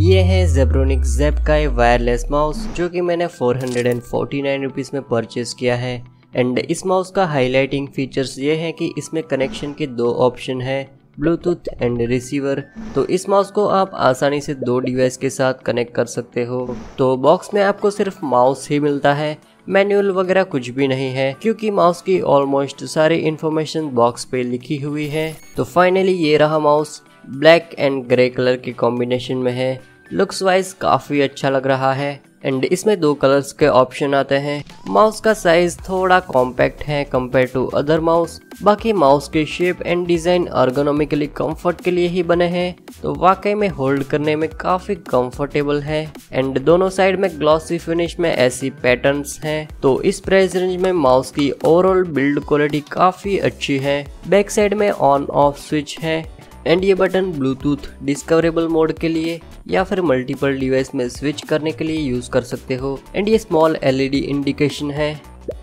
ये है जेब्रोनिक जेप का वायरलेस माउस जो कि मैंने four hundred and forty rupees में परचेज किया है। एंड इस माउस का हाईलाइटिंग फीचर्स ये है कि इसमें कनेक्शन के दो ऑप्शन है ब्लूटूथ एंड रिसीवर तो इस माउस को आप आसानी से दो डिवाइस के साथ कनेक्ट कर सकते हो। तो बॉक्स में आपको सिर्फ़ माउस ही मिलता है मैनुअल वगैरह कुछ भी नहीं है, क्योंकि माउस की ऑलमोस्ट सारी इन्फॉर्मेशन बॉक्स पे लिखी हुई है। तो फाइनली ये रहा mouse black and grey colour के कॉम्बिनेशन में है। लुक्स वाइज काफ़ी अच्छा लग रहा है। एंड इसमें दो कलर्स के ऑप्शन आते हैं। माउस का साइज़ थोड़ा कॉम्पैक्ट है कंपेयर टू अदर माउस बाकी माउस के shape and design ergonomically comfort के लिए ही बने हैं। तो वाकई में होल्ड करने में काफ़ी कंफर्टेबल है। एंड दोनों साइड में ग्लॉसी फिनिश में ऐसी पैटर्न्स हैं। तो इस प्राइस रेंज में माउस की ओवरऑल बिल्ड क्वालिटी काफ़ी अच्छी है। बैक साइड में ऑन ऑफ़ स्विच है। एंड ये बटन ब्लूटूथ डिस्कवरेबल मोड के लिए या फिर मल्टीपल डिवाइस में स्विच करने के लिए यूज़ कर सकते हो। एंड ये स्मॉल एलईडी इंडिकेशन है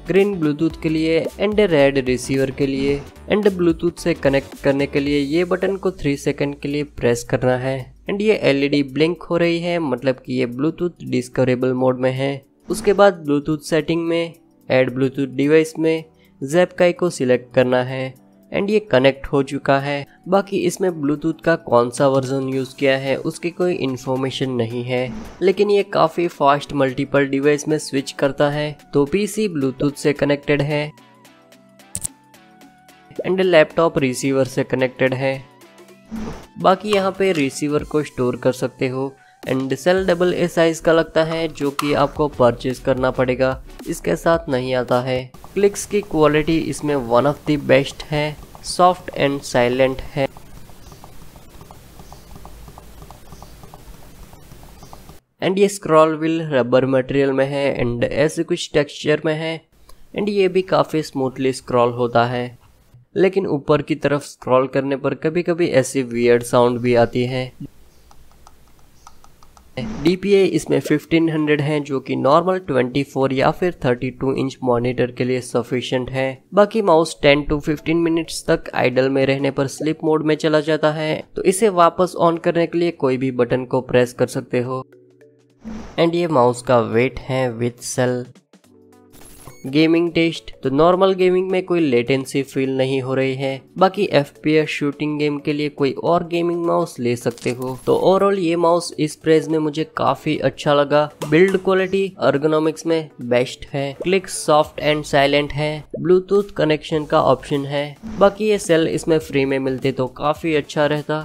ग्रीन ब्लूटूथ के लिए एंड रेड रिसीवर के लिए। एंड ब्लूटूथ से कनेक्ट करने के लिए ये बटन को थ्री सेकेंड के लिए प्रेस करना है। एंड ये एलईडी ब्लिंक हो रही है मतलब कि ये ब्लूटूथ डिस्कवरेबल मोड में है। उसके बाद ब्लूटूथ सेटिंग में एड ब्लूटूथ डिवाइस में जेपकाई को सिलेक्ट करना है। एंड ये कनेक्ट हो चुका है। बाकी इसमें ब्लूटूथ का कौन सा वर्जन यूज़ किया है, उसकी कोई इन्फॉर्मेशन नहीं है। लेकिन ये काफ़ी फास्ट मल्टीपल डिवाइस में स्विच करता है तो पीसी ब्लूटूथ से कनेक्टेड है। एंड लैपटॉप रिसीवर से कनेक्टेड है। बाकी यहाँ पे रिसीवर को स्टोर कर सकते हो। And cell double A size का लगता है, जो कि आपको परचेज करना पड़ेगा। इसके साथ नहीं आता है। क्लिक्स की क्वालिटी इसमें वन ऑफ़ द बेस्ट है सॉफ्ट एंड साइलेंट है। एंड ये स्क्रॉल व्हील रबर मटेरियल में है एंड ऐसे कुछ टेक्सचर में है। एंड ये भी काफ़ी स्मूथली स्क्रॉल होता है। लेकिन ऊपर की तरफ़ स्क्रॉल करने पर कभी कभी ऐसी वियर्ड साउंड भी आती है। DPI इसमें 1500 है, जो कि नॉर्मल 24 या फिर 32 इंच मॉनिटर के लिए सफिशियंट है। बाकी माउस 10 टू 15 मिनट्स तक आइडल में रहने पर स्लिप मोड में चला जाता है। तो इसे वापस ऑन करने के लिए कोई भी बटन को प्रेस कर सकते हो। एंड ये माउस का वेट है विथ सेल गेमिंग टेस्ट तो नॉर्मल गेमिंग में कोई लेटेंसी फील नहीं हो रही है। बाकी एफपीएस शूटिंग गेम के लिए कोई और गेमिंग माउस ले सकते हो। तो ओवरऑल ये माउस इस प्राइस में मुझे काफ़ी अच्छा लगा। बिल्ड क्वालिटी अर्गोनॉमिक्स में बेस्ट है। क्लिक सॉफ्ट एंड साइलेंट है। ब्लूटूथ कनेक्शन का ऑप्शन है। बाकी ये सेल इसमें फ्री में मिलते तो काफ़ी अच्छा रहता।